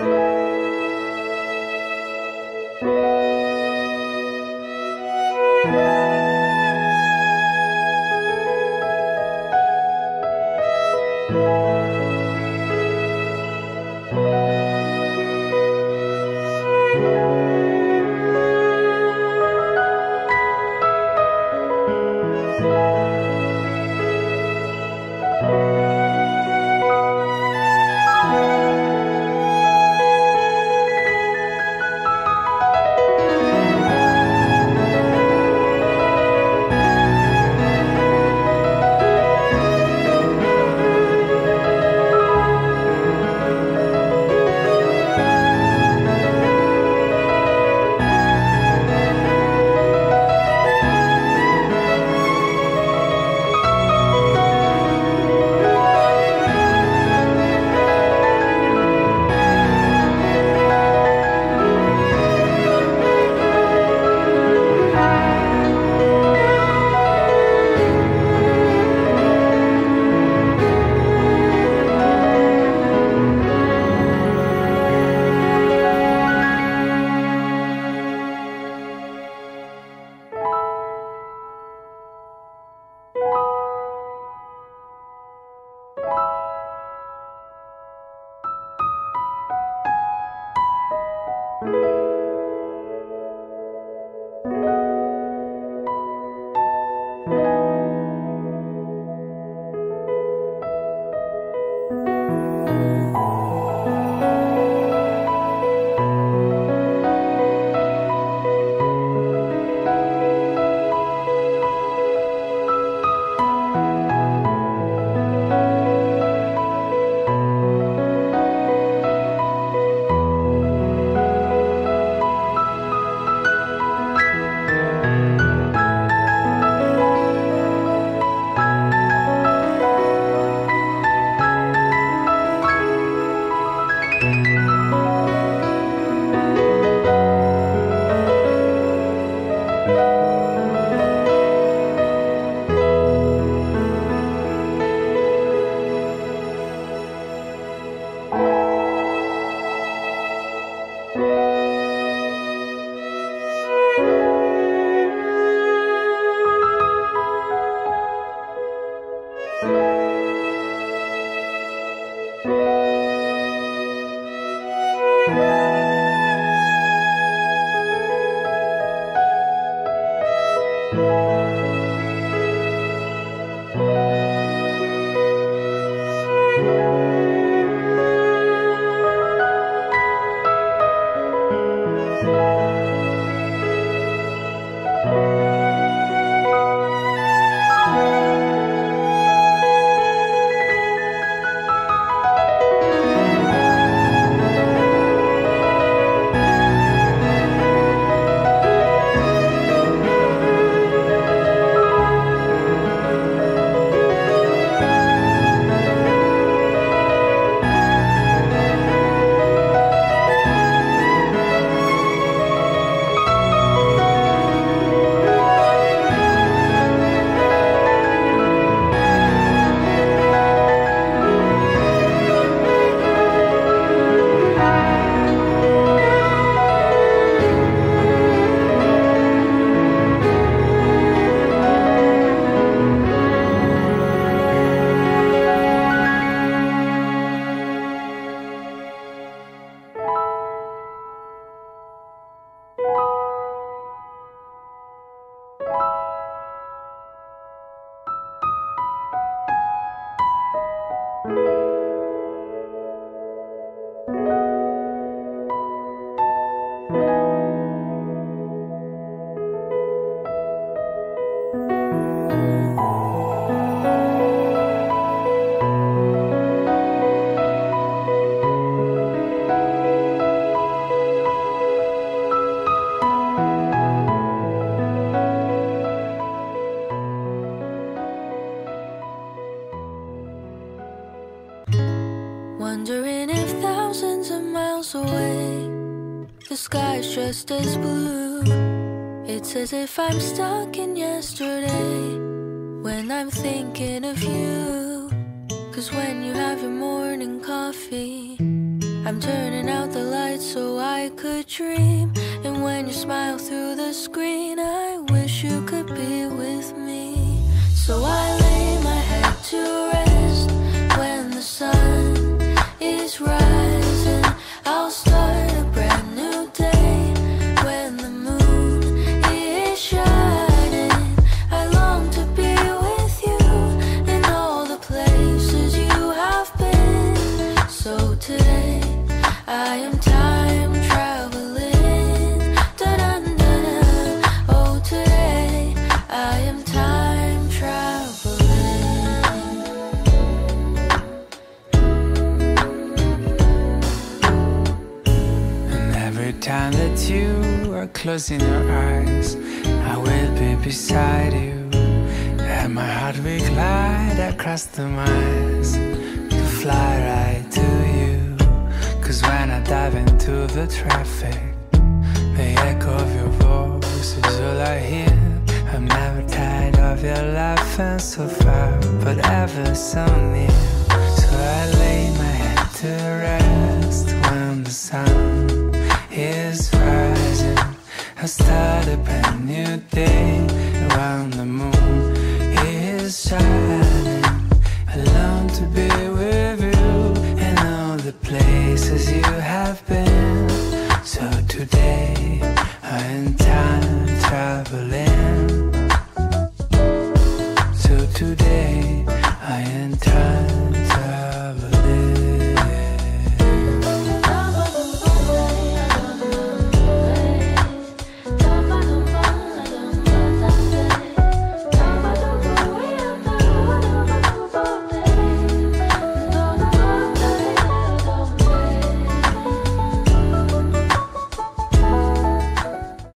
Bye. As blue. It's as if I'm stuck in yesterday when I'm thinking of you. Cause when you have your morning coffee, I'm turning out the lights so I could dream. And when you smile through the screen, I wish you could be with me. So I lay my head to rest I am time traveling. Oh, today I am time traveling. And every time that you are closing your eyes, I will be beside you. And my heart will glide across the miles to fly dive into the traffic, the echo of your voice is all I hear. I'm never tired of your laughing so far, but ever so near. So I lay my head to rest when the sun is rising. I start a brand new day when the moon way.